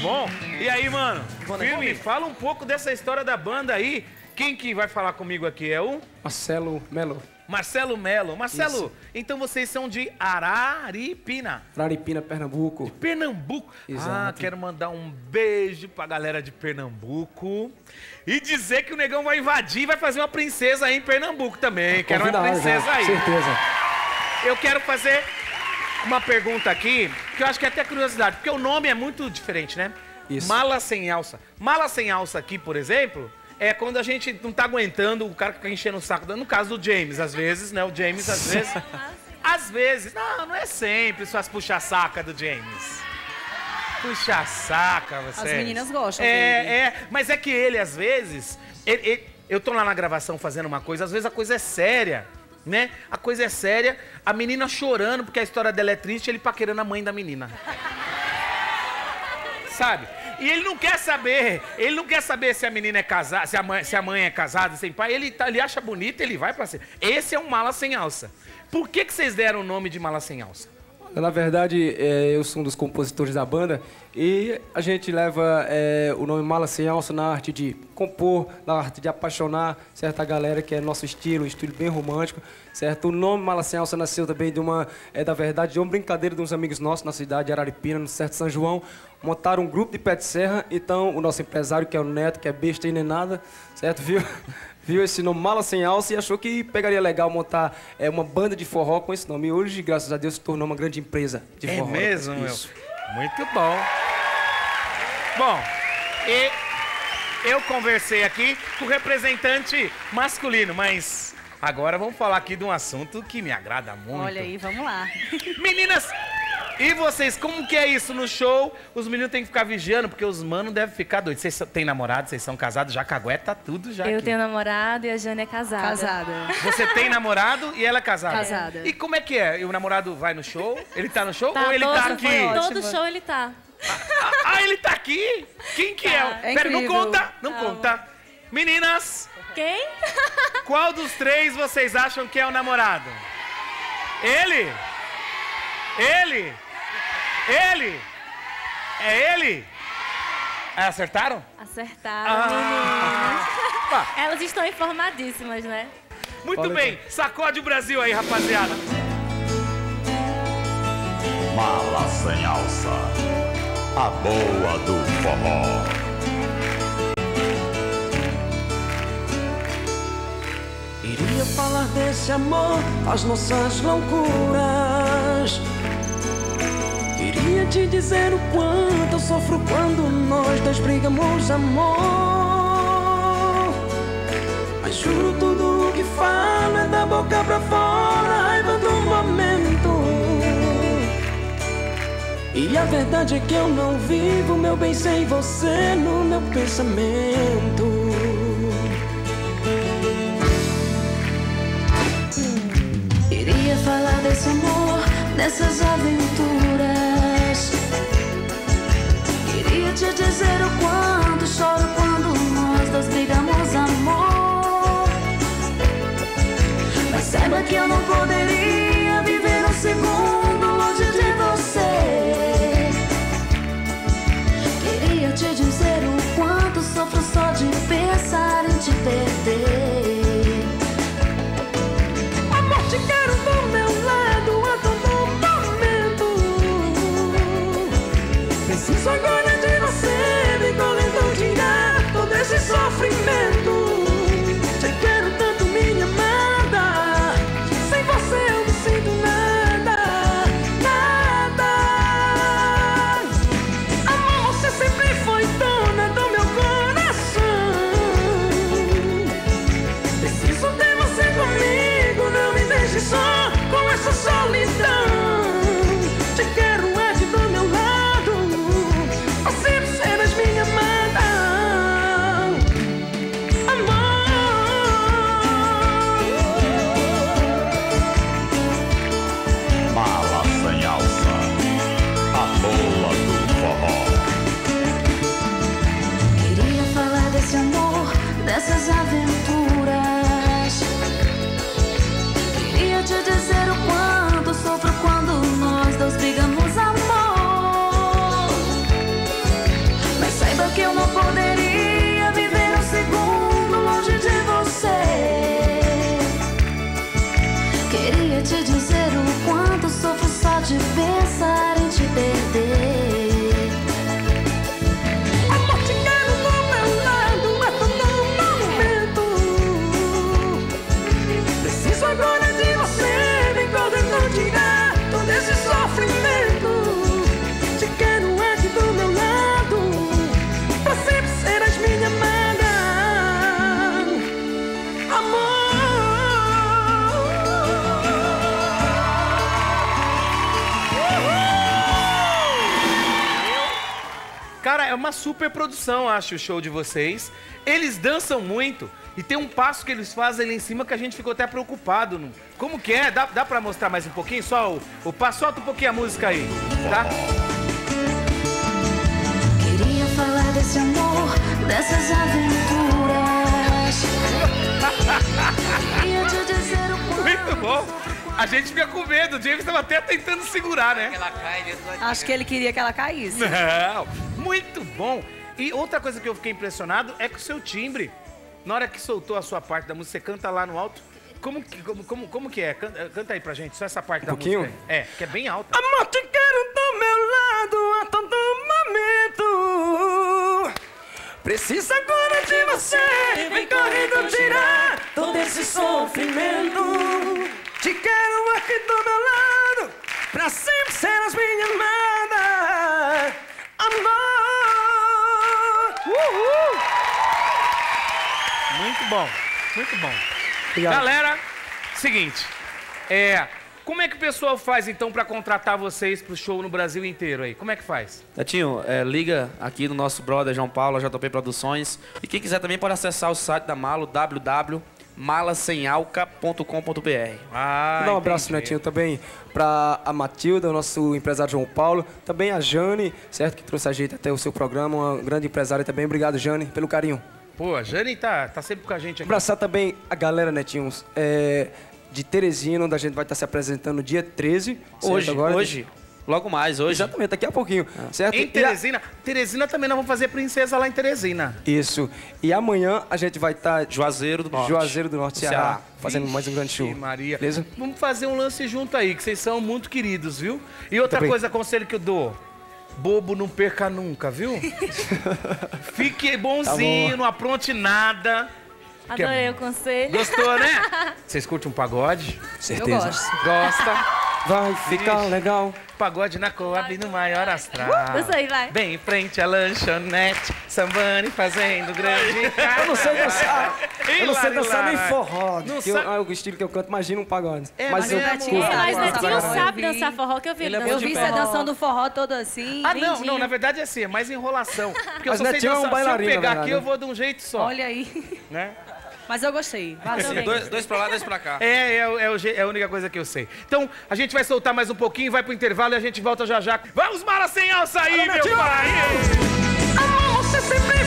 bom? E aí, mano? Firme, fala um pouco dessa história da banda aí. Quem que vai falar comigo aqui é o Marcelo Melo. Marcelo Melo. Marcelo, Isso. então vocês são de Araripina. Araripina, Pernambuco. Pernambuco. Ah, Exato. quero mandar um beijo pra galera de Pernambuco. E dizer que o negão vai invadir e vai fazer uma princesa aí em Pernambuco também. Quero uma Convidado já, princesa aí. Certeza. Eu quero fazer uma pergunta aqui, que eu acho que é até curiosidade, porque o nome é muito diferente, né? Isso. Mala sem alça. Mala sem alça aqui, por exemplo, é quando a gente não tá aguentando o cara que fica enchendo o saco. No caso do James, às vezes, né? O James, às vezes. às vezes. Não, não é sempre suas puxa-saca do James. Puxa-saca, você. As meninas gostam É, dele. é. Mas é que ele, às vezes. ele- ele- eu tô lá na gravação fazendo uma coisa, às vezes a coisa é séria. Né? A coisa é séria, a menina chorando porque a história dela é triste, ele paquerando a mãe da menina. Sabe? E ele não quer saber, ele não quer saber se a menina é casada, se a mãe, se a mãe é casada, sem pai, ele, tá- ele acha bonito, ele vai pra cima. Esse é um mala sem alça. Por que, que vocês deram o nome de mala sem alça? Na verdade, é, eu sou um dos compositores da banda e a gente leva é, o nome Mala Sem Alça na arte de compor, na arte de apaixonar certa galera que é nosso estilo, um estilo bem romântico, certo? O nome Mala Sem Alça nasceu também de uma, é da verdade, de uma brincadeira de uns amigos nossos na cidade de Araripina, no certo São João, montaram um grupo de pé de serra, então o nosso empresário, que é o Neto, que é besta e nem nada, certo? Viu? Viu esse nome Mala Sem Alça e achou que pegaria legal montar é, uma banda de forró com esse nome. E hoje, graças a Deus, se tornou uma grande empresa de É forró. mesmo, meu? Isso. Muito bom. Bom, e eu conversei aqui com o representante masculino, mas agora vamos falar aqui de um assunto que me agrada muito. Olha aí, vamos lá. Meninas, e vocês, como que é isso no show? Os meninos têm que ficar vigiando, porque os manos devem ficar doidos. Vocês têm namorado, vocês são casados, já cagueta tudo já Eu aqui. tenho namorado e a Jane é casada. Casada. Você tem namorado e ela é casada? Casada. E como é que é? E o namorado vai no show? Ele tá no show Tá, ou ele tá aqui? Todo show ele tá. Ah, ah, ele tá aqui? Quem que é? É Pera, não conta, não Calma. conta. Meninas, Quem? qual dos três vocês acham que é o namorado? Ele? Ele? Ele? É ele? Ah, acertaram? Acertaram, meninas. Pá, Elas estão informadíssimas, né? muito Olha bem, sacode o Brasil aí, rapaziada. Mala sem alça. A boa do forró. Iria falar desse amor, as nossas loucuras. Iria te dizer o quanto eu sofro quando nós dois brigamos, amor. Mas juro tudo o que falo é da boca pra fora, raiva do momento. E a verdade é que eu não vivo meu bem sem você no meu pensamento. Queria falar desse amor, dessas aventuras. Preciso Queria to dizer. É uma super produção, acho, o show de vocês. Eles dançam muito. E tem um passo que eles fazem ali em cima que a gente ficou até preocupado. não- Como que é? Dá, dá pra mostrar mais um pouquinho? Só o, o passo, solta um pouquinho a música aí, tá? Queria falar desse amor, dessas aventuras. Queria te dizer o quanto. Muito bom. A gente fica com medo. O James estava até tentando segurar, né? Acho que ele queria que ela caísse. Não, muito bom. E outra coisa que eu fiquei impressionado é com o seu timbre. Na hora que soltou a sua parte da música, você canta lá no alto. Como que, como, como, como que é? Canta, canta aí pra gente, só essa parte da pouquinho? música. aí. É, que é bem alta. Amor, te quero do meu lado a todo momento. Preciso agora de você, vem correndo tirar todo esse sofrimento. Te quero aqui do meu lado, pra sempre serás minha amada. Muito bom, muito bom. Obrigado. Galera, seguinte. É. Como é que o pessoal faz então pra contratar vocês pro show no Brasil inteiro aí? Como é que faz? Netinho, é, liga aqui no nosso brother João Paulo, JP Produções. E quem quiser também pode acessar o site da Malo, www.malasemalca.com.br. Ah, Mandar um abraço, entendi. Netinho, também para a Matilda, o nosso empresário João Paulo. Também a Jane, certo? Que trouxe a gente até o seu programa. Uma grande empresária também. Obrigado, Jane, pelo carinho. Pô, a Jane tá, tá sempre com a gente aqui. Abraçar também a galera, Netinho, é, de Teresina, onde a gente vai estar se apresentando dia 13. certo? Hoje, Agora, hoje, logo mais, hoje. Exatamente, daqui a pouquinho, certo? Em E a- Teresina. Teresina também nós vamos fazer princesa lá em Teresina. Isso. E amanhã a gente vai estar Juazeiro do Norte. Juazeiro do Norte, Ceará, Ceará. fazendo mais um grande show. Vixe, Maria. Beleza? Vamos fazer um lance junto aí, que vocês são muito queridos, viu? E outra Também. coisa, conselho que eu dou. Bobo não perca nunca, viu? Fique bonzinho, Tá não apronte nada. Adorei o conselho. Gostou, né? Vocês curtem um pagode? Certeza. Eu gosto. Gosta? Vai ficar Ixi. legal. Pagode na Coab no maior astral. Isso aí, vai. Bem em frente à lanchonete, sambane fazendo grande. Eu não sei dançar. Eu não sei dançar nem forró. Não que eu- ah, o estilo que eu canto, imagina um pagode. É, mas eu é, curto. É, mas sabe Netinho dançar forró. sabe dançar forró, que eu vi ele é Eu dançando vi você dançando forró todo assim. Ah, não, lindinho. não, na verdade é assim, é mais enrolação. Porque Mas eu só sei Netinho é um dançar, bailarino, se eu pegar aqui, eu vou de um jeito só. Olha aí. Né? Mas eu gostei. Valeu. Dois, dois pra lá, dois pra cá. É, é, é, é a única coisa que eu sei. Então, a gente vai soltar mais um pouquinho, vai pro intervalo e a gente volta já já. Vamos, Mara, sem alça aí, meu pai! Amor, você sempre